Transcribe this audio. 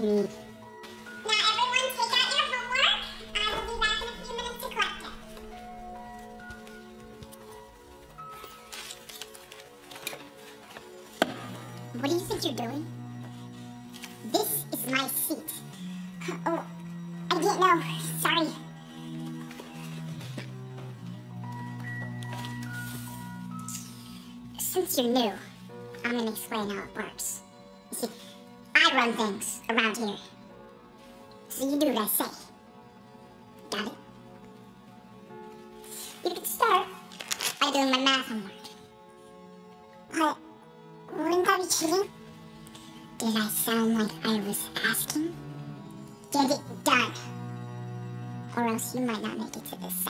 to me. Now everyone take out your homework. I will be back in a few minutes to collect it. What do you think you're doing? This is my seat. Oh, I didn't know. Sorry. Since you're new, I'm gonna explain how it works. You see, I run things around here. So you do what I say. Got it? You can start by doing my math homework. But wouldn't that be cheating? Did I sound like I was asking? Get it done. Or else you might not make it to the second